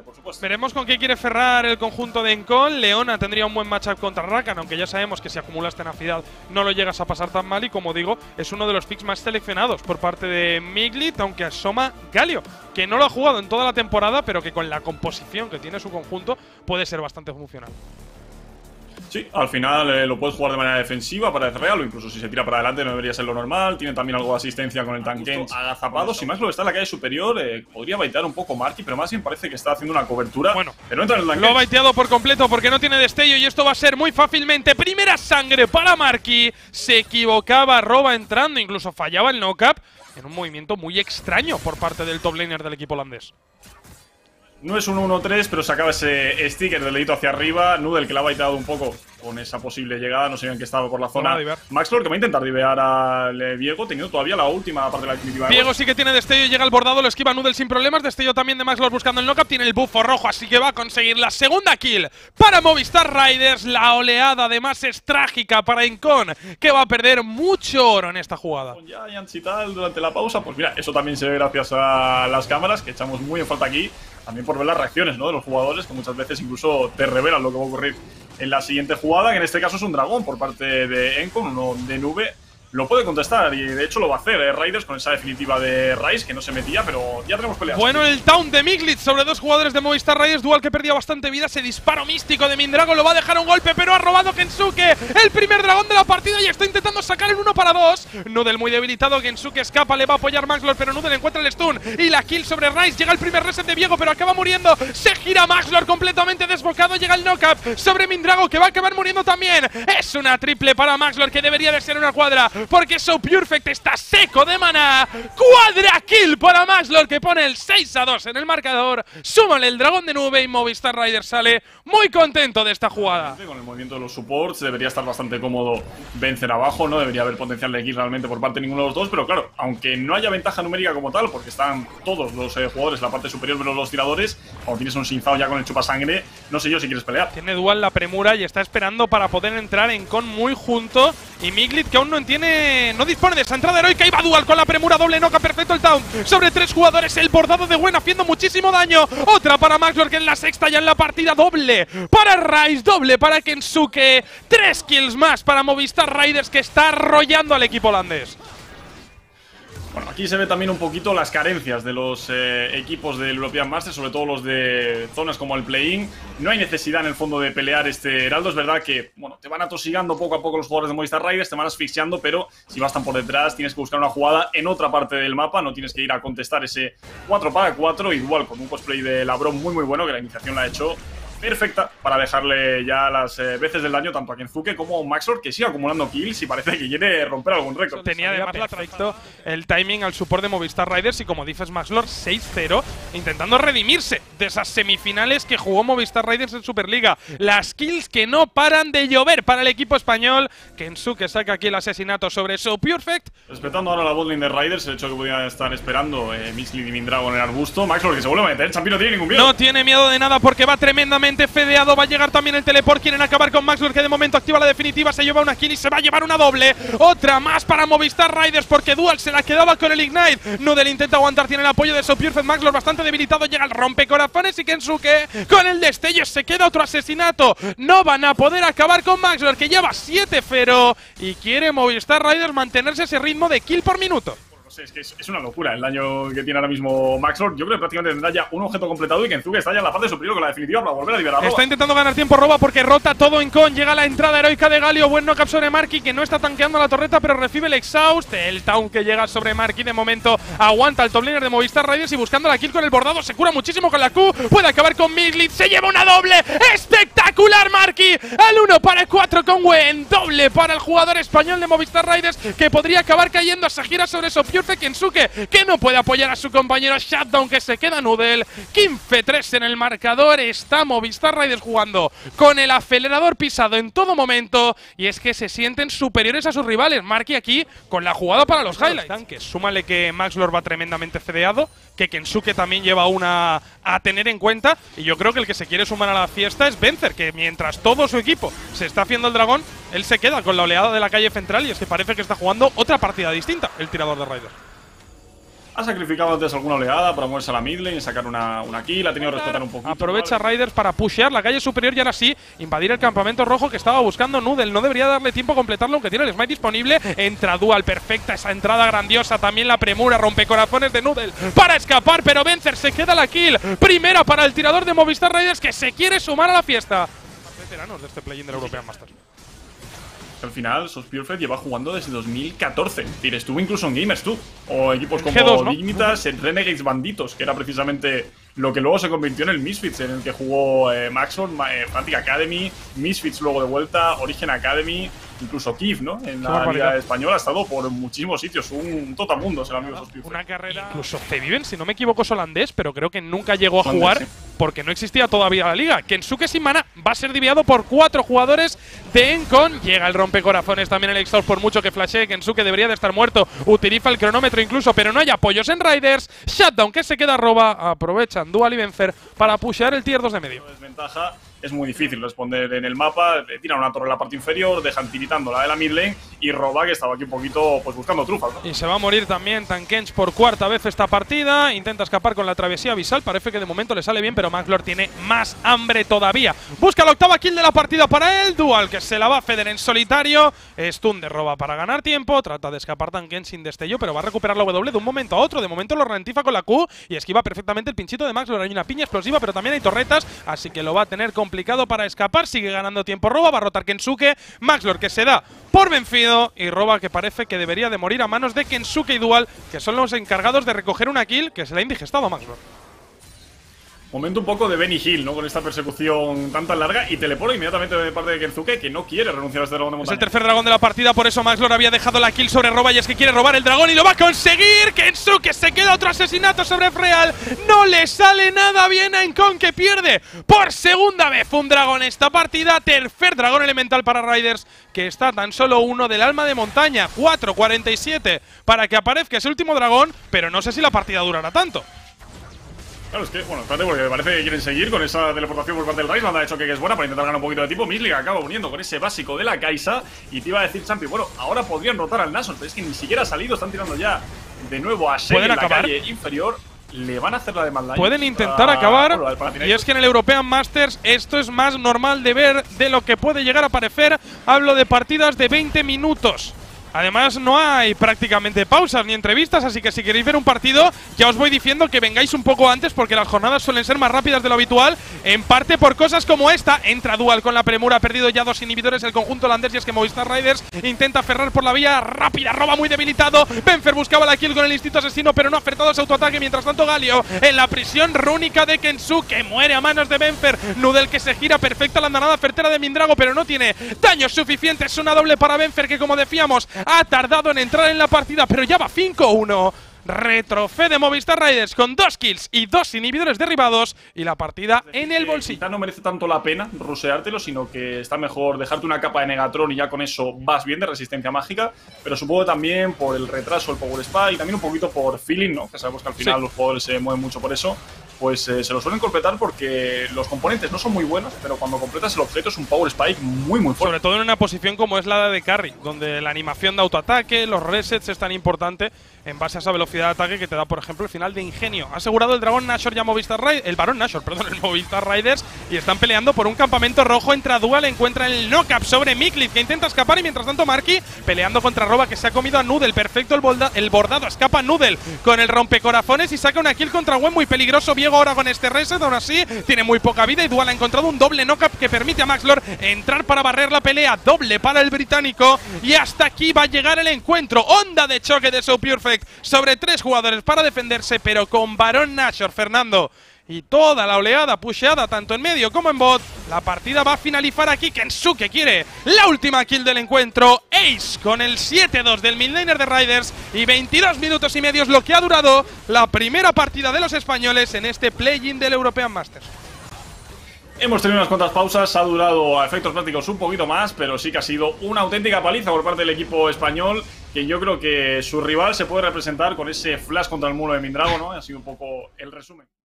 por supuesto. Veremos con qué quiere cerrar el conjunto de Encon. Leona tendría un buen matchup contra Rakan, aunque ya sabemos que si acumulas tenacidad no lo llegas a pasar tan mal. Y como digo, es uno de los picks más seleccionados por parte de Miglit, aunque asoma Galio, que no lo ha jugado en toda la temporada, pero que con la composición que tiene su conjunto puede ser bastante funcional. Sí, al final eh, lo puedes jugar de manera defensiva para real o incluso si se tira para adelante no debería ser lo normal. Tiene también algo de asistencia con el tanque agazapado. Si más lo está en la calle superior, eh, podría baitear un poco Marky, pero más bien parece que está haciendo una cobertura. Bueno, pero entra en el Lo ha baiteado por completo porque no tiene destello y esto va a ser muy fácilmente. Primera sangre para Marky. Se equivocaba, roba entrando, incluso fallaba el knock-up en un movimiento muy extraño por parte del top laner del equipo holandés. No es un 1-3, pero sacaba ese sticker del dedito hacia arriba. Noodle que le ha baitado un poco con esa posible llegada. No en qué estaba por la zona. Max Lord que va a intentar divear al Diego, teniendo todavía la última parte de la definitiva. Diego sí que tiene destello, llega al bordado, lo esquiva Noodle sin problemas. Destello también de Max Lord buscando el knockup. Tiene el buffo rojo, así que va a conseguir la segunda kill para Movistar Riders. La oleada además es trágica para Incon, que va a perder mucho oro en esta jugada. Con Giants y tal durante la pausa, pues mira, eso también se ve gracias a las cámaras, que echamos muy en falta aquí también por ver las reacciones ¿no? de los jugadores, que muchas veces incluso te revelan lo que va a ocurrir en la siguiente jugada, que en este caso es un dragón por parte de Encon, uno de nube, lo puede contestar y de hecho lo va a hacer eh, Raiders con esa definitiva de Rice que no se metía, pero ya tenemos peleas. Bueno, el down de Miglitz sobre dos jugadores de Movistar Raiders, dual que perdía bastante vida, ese disparo místico de Mindrago lo va a dejar un golpe, pero ha robado Kensuke, el primer dragón de la partida y está intentando sacar el 1 para 2. Nudel muy debilitado, Kensuke escapa, le va a apoyar Maxlor, pero Nudel encuentra el stun y la kill sobre Rice, llega el primer reset de Viego, pero acaba muriendo, se gira Maxlor completamente desbocado, llega el knockup sobre Mindrago que va a acabar muriendo también. Es una triple para Maxlor que debería de ser una cuadra, porque So Perfect está seco de mana. Cuadra kill para Maxlord que pone el 6 a 2 en el marcador. Súmale el dragón de nube y Movistar Rider sale muy contento de esta jugada. Con el movimiento de los supports debería estar bastante cómodo vencer abajo, no debería haber potencial de kill realmente por parte de ninguno de los dos, pero claro, aunque no haya ventaja numérica como tal, porque están todos los eh, jugadores en la parte superior menos los tiradores, como tienes un Sinzao ya con el chupasangre, no sé yo si quieres pelear. Tiene dual la premura y está esperando para poder entrar en con muy junto y Miglit que aún no no dispone de esa entrada heroica. Y va dual con la premura doble noca, perfecto el town sobre tres jugadores, el bordado de Gwen haciendo muchísimo daño, otra para Maxwell que en la sexta ya en la partida. Doble para Rice, doble para Kensuke, tres kills más para Movistar Riders que está arrollando al equipo holandés. Bueno, aquí se ve también un poquito las carencias de los eh, equipos del European Masters, sobre todo los de zonas como el play-in. No hay necesidad en el fondo de pelear este Heraldo. Es verdad que, bueno, te van atosigando poco a poco los jugadores de Movistar Riders, te van asfixiando, pero si vas tan por detrás, tienes que buscar una jugada en otra parte del mapa. No tienes que ir a contestar ese 4 para 4, igual con un cosplay de Labron muy, muy bueno, que la iniciación la ha hecho perfecta para dejarle ya las eh, veces del daño tanto a Kenzuke como a Maxor, que sigue acumulando kills y parece que quiere romper algún récord. Tenía además perfecto el timing al support de Movistar Riders y como dices Maxlor, 6-0, intentando redimirse de esas semifinales que jugó Movistar Riders en Superliga. Las kills que no paran de llover para el equipo español. Kensuke saca aquí el asesinato sobre So Perfect. Respetando ahora la botlane de Riders, el hecho que podían estar esperando eh, Mislead y Mindrago en el arbusto. Maxlor que se vuelve a meter, Champion no tiene ningún miedo. No tiene miedo de nada porque va tremendamente fedeado. Va a llegar también el teleport. Quieren acabar con Maxwell, que de momento activa la definitiva. Se lleva una kill y se va a llevar una doble. Otra más para Movistar Riders, porque Dual se la quedaba con el Ignite. Nudel intenta aguantar, tiene el apoyo de So Perfect Maxwell bastante debilitado. Llega el rompecorazones y Kensuke con el destello se queda otro asesinato. No van a poder acabar con Maxwell, que lleva 7-0 y quiere Movistar Riders mantenerse ese ritmo de kill por minuto es que es, una locura el daño que tiene ahora mismo Max Lord. Yo creo que prácticamente tendrá ya un objeto completado y que Kenzuke está ya en la parte superior con la definitiva para volver a liberarlo. Está intentando ganar tiempo Roba porque rota todo en con. Llega la entrada heroica de Galio. Buen knockup sobre Marky que no está tanqueando la torreta, pero recibe el exhaust. El town que llega sobre Marky de momento aguanta el top laner de Movistar Riders y buscando la kill con el bordado. Se cura muchísimo con la Q. Puede acabar con Midlit. Se lleva una doble. ¡Espectacular, Marky! El 1 para 4 con Gwen. Doble para el jugador español de Movistar Riders que podría acabar cayendo a gira sobre Kensuke que no puede apoyar a su compañero Shutdown que se queda Nudel. 15-3 en el marcador. Está Movistar Riders jugando con el acelerador pisado en todo momento. Y es que se sienten superiores a sus rivales. Marky aquí con la jugada para los highlights. Que súmale que Max Lord va tremendamente fedeado. Que Kensuke también lleva una a tener en cuenta. Y yo creo que el que se quiere sumar a la fiesta es Vencer. Que mientras todo su equipo se está haciendo el dragón, él se queda con la oleada de la calle central. Y es que parece que está jugando otra partida distinta el tirador de Riders. Ha sacrificado antes alguna oleada para moverse a la mid lane y sacar una, una kill. Ha tenido que respetar un poquito. Aprovecha Riders para pushear la calle superior y ahora sí invadir el campamento rojo que estaba buscando Noodle. No debería darle tiempo a completarlo, aunque tiene el smite disponible. Entra Dual, perfecta esa entrada grandiosa. También la premura, rompe corazones de Noodle para escapar, pero Vencer se queda la kill. Primera para el tirador de Movistar Riders que se quiere sumar a la fiesta. Veteranos de este play-in del European Masters. Al final, Sos Purefed lleva jugando desde 2014. Es decir, estuvo incluso en Gamers tú. O equipos como G2, ¿no? Dignitas, en Renegades Banditos, que era precisamente lo que luego se convirtió en el Misfits, en el que jugó eh, Maxon, eh, Fnatic Academy, Misfits luego de vuelta, Origen Academy, incluso Kif, ¿no? En la. Liga Española ha estado por muchísimos sitios. Un totamundo, el amigo Sos Purefed. Una carrera. Incluso Ceviven, si no me equivoco, es holandés, pero creo que nunca llegó a Holandés, jugar sí. Porque no existía todavía la liga. Kensuke Simana va a ser dividido por cuatro jugadores de Encon. Llega el rompecorazones también el Exhaust, por mucho que flashee. Kensuke debería de estar muerto. Utiliza el cronómetro incluso, pero no hay apoyos en Riders. Shutdown que se queda roba. Aprovechan Dual y Vencer para pushear el tier 2 de medio. desventaja es muy difícil responder en el mapa. Le tiran una torre en la parte inferior, dejan tiritando la de la mid lane y Roba, que estaba aquí un poquito pues buscando trufas. ¿no? Y se va a morir también Tankench por cuarta vez esta partida. Intenta escapar con la travesía visal. Parece que de momento le sale bien, pero Maclor tiene más hambre todavía. Busca la octava kill de la partida para él. Dual que se la va a ceder en solitario. Stun de roba para ganar tiempo. Trata de escapar Tankench sin destello, pero va a recuperar la W de un momento a otro. De momento lo ralentiza con la Q y esquiva perfectamente el pinchito de Maclor. Hay una piña explosiva, pero también hay torretas, así que lo va a tener complicado para escapar. Sigue ganando tiempo Roba. Va a rotar Kensuke. Maxlor que se da por vencido y Roba que parece que debería de morir a manos de Kensuke y Dual, que son los encargados de recoger una kill que se le ha indigestado a Maxlor. Momento un poco de Benny Hill, ¿no? Con esta persecución tan tan larga y teleporo inmediatamente de parte de Kenzuke, que no quiere renunciar a este dragón de Es montaña. el tercer dragón de la partida, por eso Maxlor había dejado la kill sobre Roba y es que quiere robar el dragón y lo va a conseguir. Kensuke se queda otro asesinato sobre Freal. No le sale nada bien a Encon que pierde por segunda vez un dragón esta partida. Tercer dragón elemental para Riders que está tan solo uno del alma de montaña. 4.47 para que aparezca ese último dragón, pero no sé si la partida durará tanto. Claro, es que, bueno, espérate, porque parece que quieren seguir con esa teleportación por parte del Rice. Banda ha hecho que es buena para intentar ganar un poquito de tiempo. Misliga acaba uniendo con ese básico de la Kaisa. Y te iba a decir, Champi, bueno, ahora podrían rotar al Nason, pero es que ni siquiera ha salido. Están tirando ya de nuevo a Shea ¿Pueden en la acabar? calle inferior. Le van a hacer la de Lions Pueden intentar para- acabar. bueno. Y es que en el European Masters esto es más normal de ver de lo que puede llegar a parecer. Hablo de partidas de 20 minutos. Además, no hay prácticamente pausas ni entrevistas, así que si queréis ver un partido, ya os voy diciendo que vengáis un poco antes porque las jornadas suelen ser más rápidas de lo habitual, en parte por cosas como esta. Entra Dual con la premura, ha perdido ya dos inhibidores el conjunto holandés y es que Movistar Riders intenta aferrar por la vía rápida, roba muy debilitado. Benfer buscaba la kill con el instinto asesino, pero no ha acertado ese autoataque. Mientras tanto, Galio en la prisión rúnica de Kensuke muere a manos de Benfer. Nudel que se gira, perfecta la andanada certera de Mindrago, pero no tiene daños suficientes. Una doble para Benfer que, como decíamos, ha tardado en entrar en la partida, pero ya va 5-1. Retrocede Movistar Riders con dos kills y dos inhibidores derribados y la partida en el bolsillo. quizá no merece tanto la pena ruseártelo, sino que está mejor dejarte una capa de Negatron y ya con eso vas bien de resistencia mágica. Pero supongo también por el retraso del Power Spy y también un poquito por feeling, ¿no? Que sabemos que al final Sí. los jugadores se mueven mucho por eso. Pues eh, se lo suelen completar porque los componentes no son muy buenos, pero cuando completas el objeto es un Power Spike muy, muy fuerte. Sobre todo en una posición como es la de carry, donde la animación de autoataque, los resets es tan importante en base a esa velocidad de ataque que te da, por ejemplo, el final de ingenio. Ha asegurado el dragón Nashor ya Movistar Riders, el varón Nashor, perdón, el Movistar Riders, y están peleando por un campamento rojo. Entra Dual, encuentra el knock-up sobre Miklit, que intenta escapar, y mientras tanto Marky peleando contra Roba, que se ha comido a Noodle. Perfecto el, bolda- el bordado, escapa Noodle con el rompecorazones y saca una kill contra Gwen muy peligroso. Viego ahora con este reset, aún así tiene muy poca vida y Dual ha encontrado un doble knock-up que permite a Max Lord entrar para barrer la pelea. Doble para el británico y hasta aquí va a llegar el encuentro. Onda de choque de So Perfect sobre tres jugadores para defenderse, pero con Barón Nashor, Fernando. Y toda la oleada pusheada tanto en medio como en bot. La partida va a finalizar aquí. Kensuke quiere la última kill del encuentro. Ace con el 7-2 del midlaner de Riders. Y 22 minutos y medio es lo que ha durado la primera partida de los españoles en este play-in del European Masters. Hemos tenido unas cuantas pausas, ha durado a efectos prácticos un poquito más, pero sí que ha sido una auténtica paliza por parte del equipo español, que yo creo que su rival se puede representar con ese flash contra el muro de Mindrago, ¿no? Ha sido un poco el resumen.